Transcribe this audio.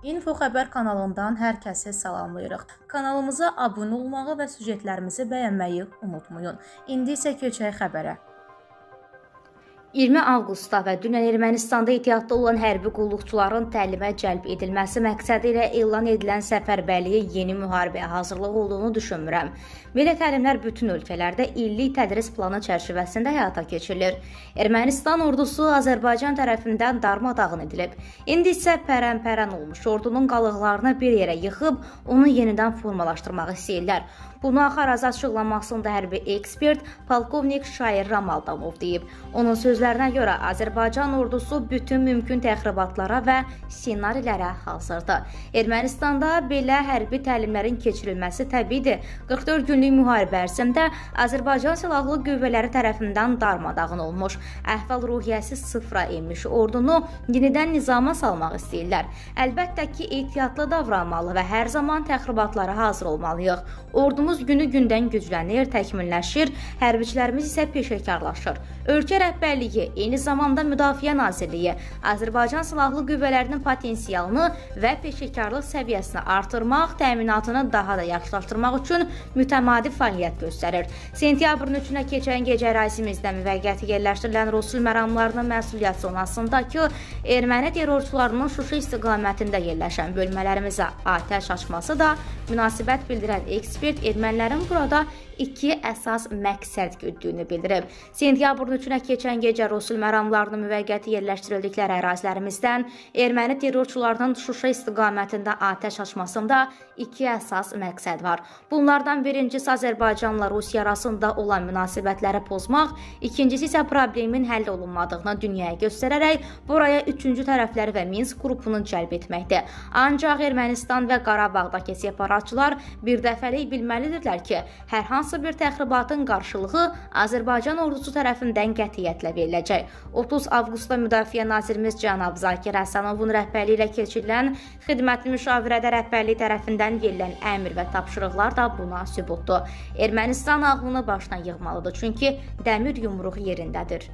Info xəbər kanalından hər kəsi salamlayırıq. Kanalımıza abunə olmağı və süjetlərimizi bəyənməyi unutmayın. İndi isə keçək xəbərə. 20 avqustda və dünən Ermənistanda ehtiyatda olan hərbi qulluqçuların təlimə cəlb edilməsi məqsədi ilə elan edilən səfərbərliyə yeni müharibəyə hazırlıq olduğunu düşünmürəm. Belə təlimlər bütün ölkələrdə illik tədris planı çərçivəsində həyata keçirilir. Ermənistan ordusu Azərbaycan tərəfindən darmadağın edilib. İndi isə pərən-pərən olmuş ordunun qalıqlarını bir yerə yığıb onu yenidən formalaşdırmaq istəyirlər. Bunu Axaraz açıqlamasında hərbi ekspert polkovnik Şair Ramaldamov deyib. Onun sözlərinə görə Azərbaycan ordusu bütün mümkün təxribatlara və ssenarilərə hazırdır. Ermənistanda belə hərbi təlimlərin keçirilməsi təbiidir. 44 günlük müharibə ərzində Azərbaycan silahlı qüvvələri tərəfindən darmadağın olmuş, əhval-ruhiyyəsi sıfıra enmiş ordunu yenidən nizama salmaq istəyirlər. Əlbəttə ki, ehtiyatlı davranmalı və hər zaman təxribatlara hazır olmalıyıq. Ordumuz günü-gündən güclənir, təkmilləşir, hərbiçilərimiz isə peşəkarlaşır. Ölkə rəhbərliyi, eyni zamanda Müdafiə Nazirliyi Azərbaycan Silahlı Qüvvələrinin potensialını və peşəkarlıq səviyyəsini artırmaq, təminatını daha da yaxşılaşdırmaq üçün mütəmadi fəaliyyət göstərir. Sentyabrın 3-nə keçən gecə ərazimizdə müvəqqəti yerləşdirilən Rusul məramlarının məsuliyyət zonasındakı erməni terrorçularının Şuşa istiqamətində yerləşən bölmələrimizə atəş açması da münasibət bildirən ekspert ermənilərin burada iki əsas məqsəd güddüyünü bildirib. Sentyabrın 3-nə keçən gecə Rusul məramlarının müvəqqəti yerləşdirildikləri ərazilərimizdən erməni terrorçularının Şuşa istiqamətində atəş açmasında iki əsas məqsəd var. Bunlardan birincisi Azərbaycanla Rusiya arasında olan münasibətləri pozmaq, ikincisi isə problemin həll olunmadığını dünyaya göstərərək buraya üçüncü tərəfləri və Minsk qrupunu cəlb etməkdir. Ancaq Ermənistan və Qarabağdakı separatçılar birdəfəlik bilməlidirlər ki, hər hansı bir təxribatın qarşılığı Azərbaycan ordusu tərəfindən qətiyyətlə veriləcək. 30 avqustda Müdafiə Nazirimiz cənab Zakir Həsənovun rəhbərliyi ilə keçirilən xidmətli müşavirədə rəhbərlik tərəfindən verilən əmr və tapşırıqlar da buna sübutdur. Ermənistan ağlını başına yığmalıdır, çünki dəmir yumruq yerindədir.